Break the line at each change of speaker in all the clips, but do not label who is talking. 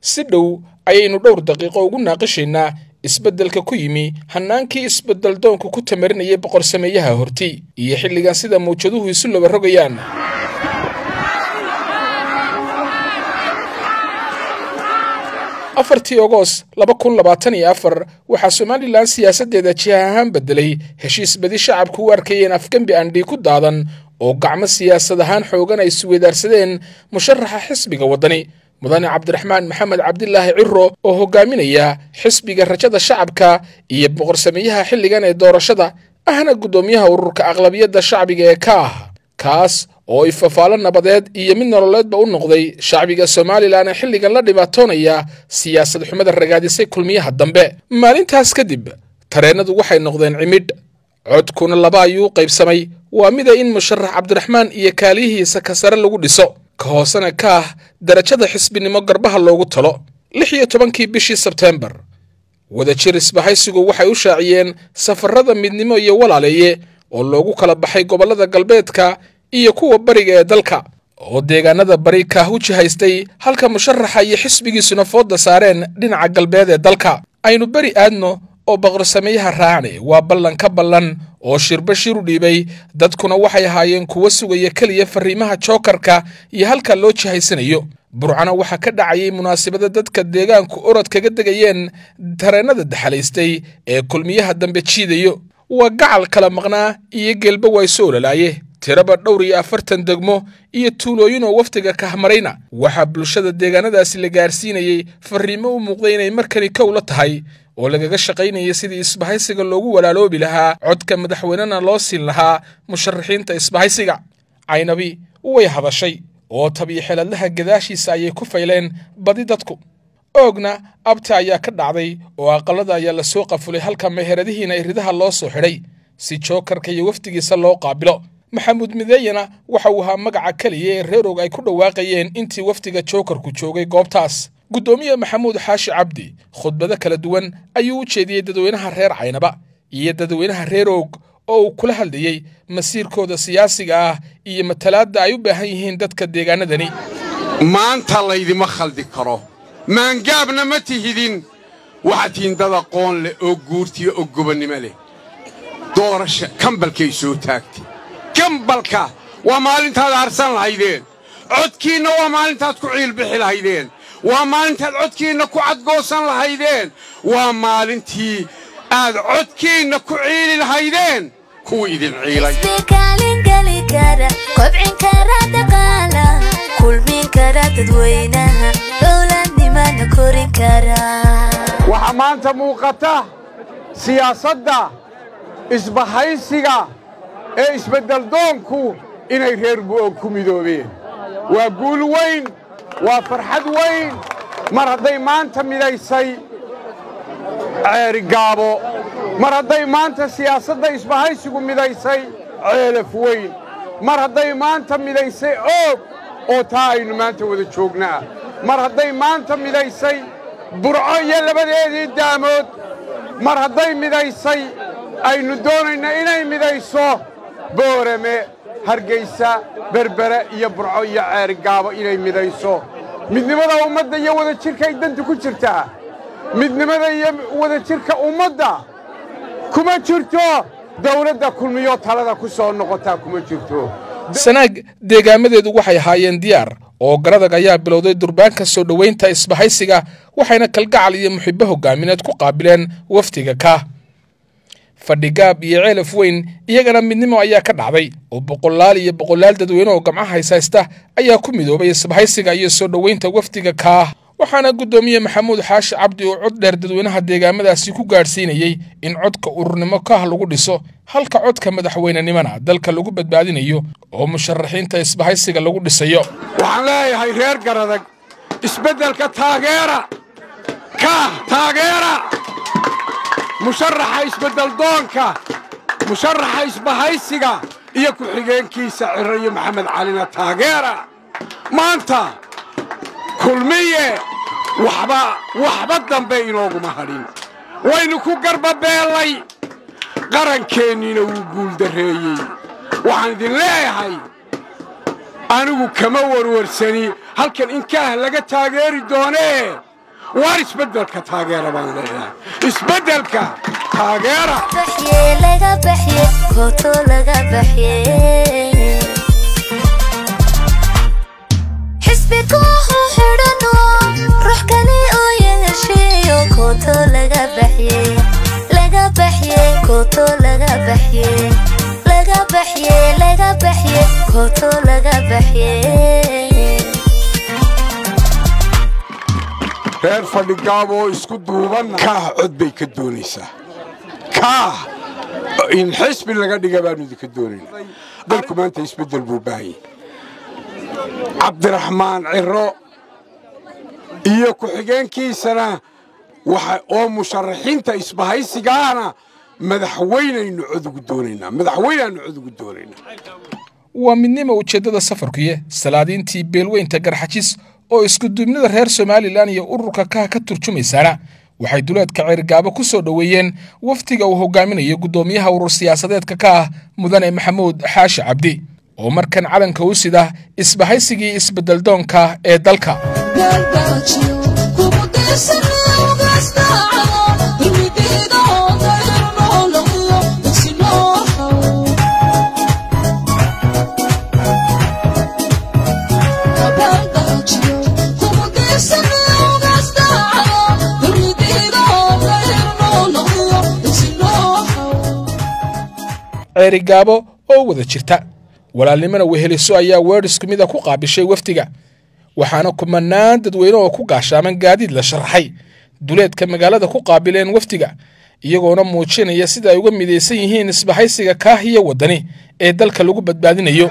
si dhow ayaynu dhowr daqiiqo ugu naaqishaynaa isbeddelka ku yimi hannaankii isbeddeldoonku ku tamarinayay boqorsameeyaha horti iyo xilligan sida mawjaduhu isu loba rogayaan. Afartii ogoost laba kun labaatan iyo afar waxaa somalilan siyaasaddeeda jiha ahaan beddelay heshiis badi shacabku u arkayeen afgembi andhii ku daadan oo gacmo siyaasad ahaan xoogan ay isweydaarsadeen musharaxa xisbiga waddani mudane cabdiraxmaan maxamed cabdilaahi ciro oo hogaaminaya xisbiga rajada shacabka iyo boqorsameeyaha xilligan ee doorashada ahna guddoomiyaha ururka aqlabiyadda shacbiga ee ka ah. Kaas oo ifafaalo nabadeed iyo mid nololeedba u noqday shacbiga somalilan ee xilligan la dhibaatoonaya siyaasad xumada ragaadisay kulmiyaha dambe. Maalintaas kadib tareennadu waxay noqdeen cimidh codkuna laba ayuu qaybsamay. Waa mida in musharax cabdiraxmaan iyo kaaliyihiisa ka sare lagu dhiso ka hoosena ka ah darajada xisbinimo garbaha loogu talo lix iyo tobankii bishii sebteembar wadajir isbahaysigu waxay u shaaciyeen safarada midnimo iyo walaaleeye oo loogu kala baxay gobollada galbeedka iyo kuwa bariga ee dalka oo deegaanada bari kaah u jihaystay halka musharaxa iyo xisbigiisuna fooda saareen dhinaca galbeed ee dalka. Aynu beri aadno oo boqorsameeyaha raacne waa ballan ka ballan oo shirba shir u dhiibay. Dadkuna waxay ahaayeen kuwa sugaya keliya fariimaha jookarka iyo halka loo jihaysanayo burcana waxaa ka dhacayay munaasabada dadka deegaanku orod kaga degayeen tareennada daxalaystay ee kulmiyaha dambe jiidayo. Waa gacal kala maqnaa iyo geelba waa isu ololaaye tiraba dhowr iyo afartan degmo iyo tuulooyin oo wafdiga kahmarayna waxaa bulshada deegaanadaasi la gaarsiinayey fariimo u muuqday inay markani kow la tahay oo lagaga shaqaynaya sidii isbahaysiga loogu walaaloobi lahaa codka madaxweynena loo siin lahaa musharaxiinta isbahaysiga. Caynabi way hadashay oo tabiyo xeeladlaha gadaashiisa ayay ku fayleen badi dadku. Oogna abta ayaa ka dhacday oo aqalada ayaa la soo qafulay halka meheradihiina iridaha loo soo xidhay si jookarka iyo wafdigiisa loo qaabilo. Maxamuud mideeyana waxa uu ahaa magaca keliya ee reerog ay ku dhawaaqayeen intii wafdiga jookarku joogay goobtaas guddoomiye maxamuud xaashi cabdi khudbado kala duwan ayuu u jeediyey dadweynaha reer caynaba. Iyo dadweynaha reer oog oo uu kula hadlayey masiirkooda siyaasiga ah iyo matalaadda ay u baahan yihiin dadka deegaanadani.
Maanta laydima khaldi karo. Maangaabna ma tihidin. Waxaad tihiin dad aqoon leh oo guurtiya oo gobonnimo leh. Doorasha kambalkay soo taagtay. Kambalka waa maalintaad harsan lahaydeen. Codkiinna waa maalintaad ku ciilbixi lahaydeen waa maalintaad codkiinna ku cadgoosan lahaydeen. Waa maalintii aad codkiinna ku ciili lahaydeen. Kuwa idin ciilay. Waxaa maanta muuqata siyaasadda isbahaysiga ee isbeddeldoonku inay reer bu'oog ku midoobeen. Waa guul weyn waa farxad weyn. Mar hadday maanta midaysay ceerigaabo mar hadday maanta siyaasadda isbahaysigu midaysay ceelaf weyn. Mar hadday maanta midaysay oog. Oo taa aynu maanta wada joognaa. Mar hadday maanta midaysay burco iyo labadeedii daamood. Mar hadday midaysay aynu doonayna inay midayso boorame hargaysa berbere iyo burco iyo ceerigaabo inay midayso. Midnimada ummadda iyo wadajirkay danta ku jirtaa midnimada iyo wadajirka ummadda kuma jirto. Dawladda kulmiyo talada ku soo noqotaa kuma jirto.
Sanaag deegaamadeedu waxay ahaayeen diyaar oo garadag ayaa bilowday durbaanka soo dhowaynta isbahaysiga waxayna kalgacal iyo muxibbo hogaamineed ku qaabileen wafdiga ka fadhigaab iyo ceelaf weyn iyagana midnimo ayaa ka dhacday oo boqolaal iyo boqolaal dadweyne oo gamcaha hayshaysta ayaa ku midoobay isbahaysiga iyo soo dhowaynta wafdiga kaah waxaana guddoomiye maxamuud xaashi cabdi oo cod dheer dadweynaha deegaamadaasi ku gaadhsiinayey in codka ururnimo kaah lagu dhiso halka codka madaxweynenimona dalka lagu badbaadinayo oo musharaxiinta isbahaysiga lagu dhisayo.
Waxaan leeyahay reer garadag isbeddelka taageera kaah taageera musharaxa isbeddeldoonka musharaxa isbahaysiga iyo ku-xigeenkiisa ciro iyo maxamed calina taageera. Maanta kulmiye waxba waxba dambe inooguma hadhin waynu ku garbabeellay qarankeenniina wuu guuldarreeyey waxaan idin leeyahay anigu kama warwarsani halkan in kaah laga taageeri doonee waar isbeddelka taageera baan leeyahay isbeddelka taageera
laga baxye laga baxye kooto laga baxye
reer fadhigaaboo isku duubanna. Kaah cod bay ka doonaysaa. Kaah! In xisbi laga dhiga baannu idinka doonaynaa dalku maanta isbeddel buu baahayay cabdiraxmaan ciro iyo ku-xigeenkiisana oo musharaxiinta isbahaysigaana madaxweynaynu cod ugu doonaynaa. Madaxweynaannu cod ugu doonaynaa.
Waa midnima ujeeddada safarkuye salaadiintii beelweynta garxajis oo iskuduubnida reer somalilan iyo ururka kaha ka turjumaysaana. Waxay duleedka ceergaabo ku soo dhoweeyeen wafdiga uu hogaaminayo guddoomiyaha urur siyaasadeedka ka ah mudane maxamuud xaashi cabdi oo markan calanka u sida isbahaysigii isbeddeldoonka ee dalka ceerigaabo oo wada jirta. Walaalnimona weheliso ayaa weer isku mida ku qaabishay wafdiga waxaana kumanaan dadweyne oo ku gaashaaman gaadiid la sharaxay duleedka magaalada ku qaabileen wafdiga iyagoona muujinaya sida ay uga midaysan yihiin isbahaysiga kaah iyo waddani ee dalka lagu badbaadinayo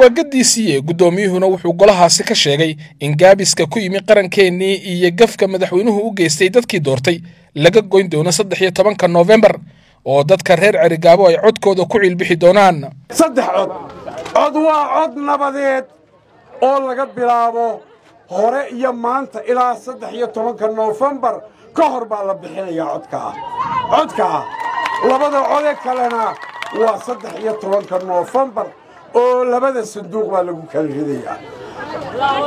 waagadiisiiye guddoomiyuhuna wuxuu golahaasi ka sheegay in gaabiska ku yimi qarankeenii iyo gafka madaxweynuhu u geystay dadkii doortay laga goyn doono saddex iyo tobanka noofembar oo dadka reer cerigaabo ay codkooda ku ciilbixi doonaan.
Saddex cod. Cod waa cod nabadeed oo laga bilaabo hore iyo maanta ilaa saddex iyo tobanka noofembar ka hor baa la bixinayaa codkaa codkaa labada code kalena waa saddex iyo tobanka noofembar oo labada sanduuq baa lagu kala ridayaa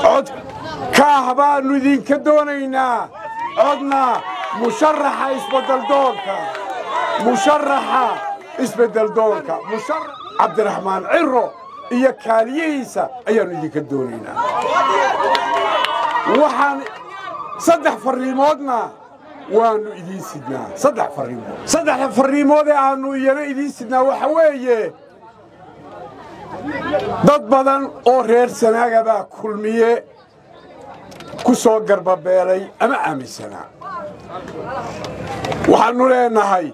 cod kaah baannu idinka doonaynaa. Codna musharaxa isbeddeldoonka musharaxa isbeddeldoonka cabdiraxmaan ciro iyo kaaliyihiisa ayaannu idinka doonaynaa. Waxaan saddex farriimoodna waannu idiin sidnaa. Saddex farriimood saddexda farriimoodee aannu iyana idiin sidnaa waxa weeye dad badan oo reer sanaaga baa kulmiye ku soo garbabeelay ama aaminsanaa waxaannu leennahay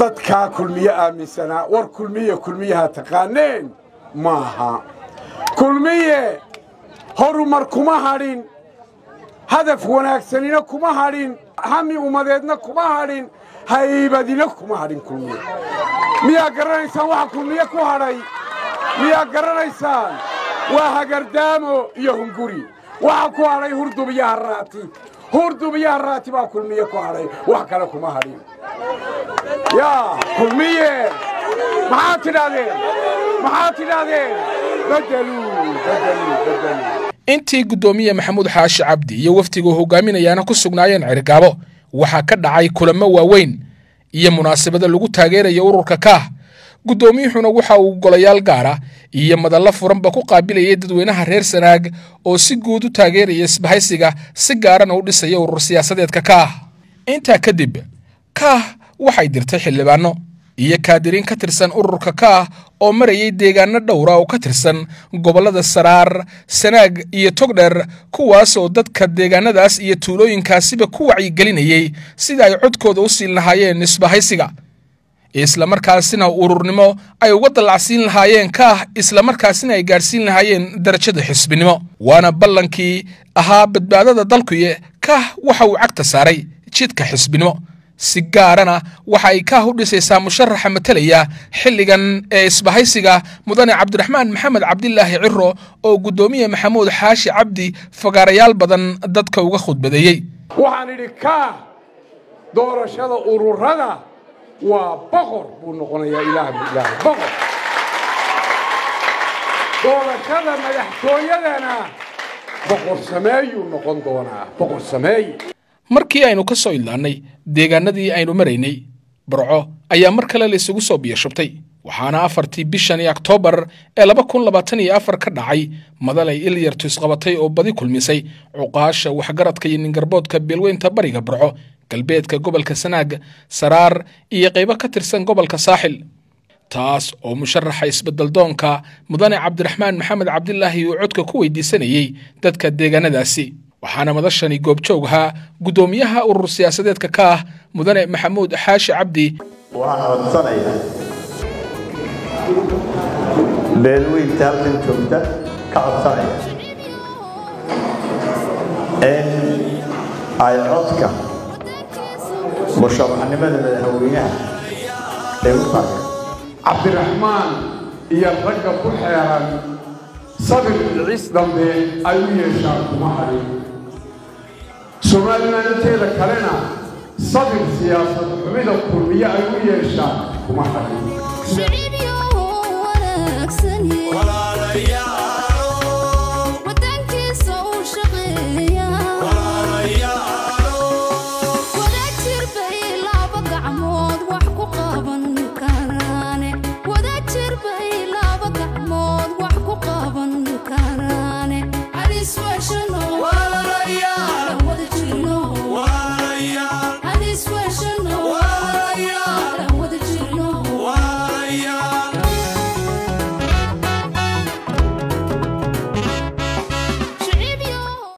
dadkaa kulmiye aaminsanaa war kulmiye kulmiyaha taqaaneen? Maaha. Kulmiye horumar kuma hadhin hadaf wanaagsanina kuma hadhin hami ummadeedna kuma hadhin haybadina kuma hadhin kulmiye. Miyaa garanaysaan waxa kulmiye ku hadhay miyaa garanaysaan waa hagardaamo iyo hunguri. Waxa ku hadhay hurdub iyo harraati hurdub iyo harraati baa kulmiye ku hadhay wax kale kuma hadhin yaa kulmiye. Maxaad tidhahdeen? Maxaad tidhahdeen? Bedeluu bedeluu bedeluu
intii guddoomiye maxamuud xaashi cabdi iyo wafdiga hogaaminayaana ku sugnaayeen cergaabo waxaa ka dhacay kulamo waaweyn iyo munaasabada lagu taageeraya ururka kaah guddoomiyuhuna waxa uu golayaal gaara iyo madallo furanba ku qaabilayay dadweynaha reer sanaag oo si guud u taageeraya isbahaysiga si gaarana u dhisaya urur siyaasadeedka kaah. Intaa kadib kaah waxay dirtay xildhibaano iyo kaadiriin ka tirsan ururka kaah oo marayay deegaano dhowra oo ka tirsan gobollada saraar sanaag iyo togdher kuwaasoo dadka deegaanadaas iyo tuulooyinkaasiba ku wacyigelinayay sida ay codkooda u siin lahaayeen isbahaysiga islamarkaasina ururnimo ay uga dallacsiin lahaayeen kaah islamarkaasina ay gaadhsiin lahaayeen darajada xisbinimo. Waana ballankii ahaa badbaadada dalkuye kaah waxa uu cagta saaray jidka xisbinimo. Si gaarana waxa ay kaah u dhisaysaa musharaxa matalaya xilligan ee isbahaysiga mudane cabdiraxmaan maxamed cabdilaahi ciro oo guddoomiye maxamuud xaashi cabdi fagaarayaal badan dadka uga khudbadeeyey.
Waxaan idhi kaah doorashada ururada waa boqor buu noqonayaa ilaah ilaahay boqor doorashada madaxtooyadana boqor sameeyuu noqon doonaa. Boqor sameeye
markii aynu ka soo idlaannay deegaanadii aynu maraynay burco ayaa mar kale la isugu soo biyashubtay waxaana afartii bishani oktoobar ee laba kun labaatan iyo afar ka dhacay madal ay ilyartu isqabatay oo badi kulmisay. Cuqaasha waxgaradka iyo ningarboodka beelweynta bariga burco galbeedka gobolka sanaag saraar iyo qaybo ka tirsan gobolka saaxil. Taas oo musharaxa isbeddeldoonka mudane cabdiraxmaan maxamed cabdilaahi uu codka ku weydiisanayey dadka deegaanadaasi. Waxaana madashani goobjoog ahaa guddoomiyaha urur siyaasadeedka ka ah mudane maxamuud xaashi cabdi.
Waxaan codsanayaa beelweynta halkan joogta ka codsanaya. In ay codka musharaxnimada madaxweynaha ay u
cabdiraxmaan iyo ragga ku xeeran sabir dhicis dambe ay u yeeshaan kuma harin somalilan inteeda kalena sabir siyaasad xumida kulmiye ay u yeeshaan kuma
walaalayaal